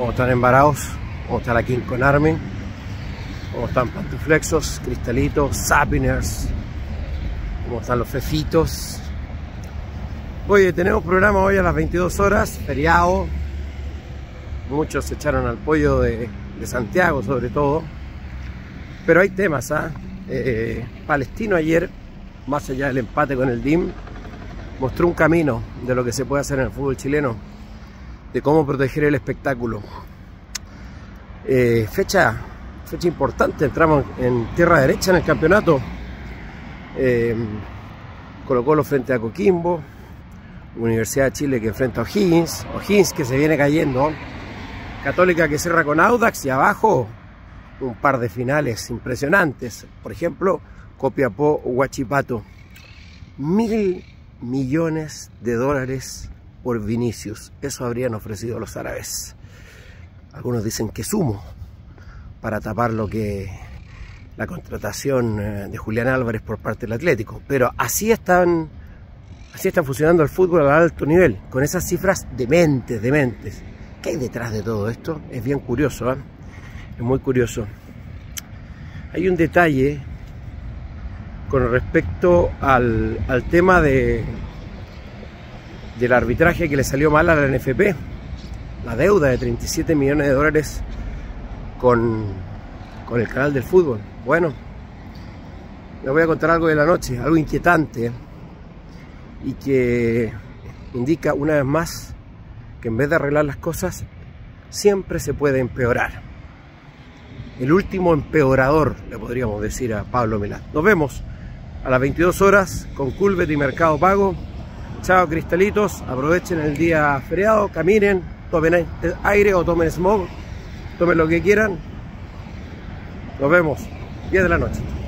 ¿Cómo están embarados? ¿Cómo está la King con Army? ¿Cómo están Pantuflexos, Cristalitos, Sapiners? ¿Cómo están los Fefitos? Oye, tenemos programa hoy a las 22 horas, feriado. Muchos se echaron al pollo de, de Santiago, sobre todo. Pero hay temas, ¿ah? Eh, Palestino ayer, más allá del empate con el DIM, mostró un camino de lo que se puede hacer en el fútbol chileno, de cómo proteger el espectáculo. Eh, fecha, fecha importante, entramos en tierra derecha en el campeonato. Eh, Colo Colo frente a Coquimbo, Universidad de Chile que enfrenta a O'Higgins, O'Higgins que se viene cayendo, Católica que cierra con Audax y abajo un par de finales impresionantes. Por ejemplo, Copiapó, Huachipato. Mil millones de dólares por Vinicius. Eso habrían ofrecido los árabes. Algunos dicen que sumo para tapar lo que la contratación eh, de Julián Álvarez por parte del Atlético. Pero así están, así están funcionando el fútbol a alto nivel, con esas cifras dementes, dementes. ¿Qué hay detrás de todo esto? Es bien curioso, ¿eh? es muy curioso. Hay un detalle con respecto al, al tema de, del arbitraje que le salió mal a la NFP. La deuda de 37 millones de dólares con, con el canal del fútbol. Bueno, les voy a contar algo de la noche, algo inquietante y que indica una vez más que en vez de arreglar las cosas, siempre se puede empeorar. El último empeorador, le podríamos decir a Pablo Milán. Nos vemos a las 22 horas con Culvet y Mercado Pago. Chao cristalitos, aprovechen el día feriado, caminen, tomen aire o tomen smog, tomen lo que quieran. Nos vemos, 10 de la noche.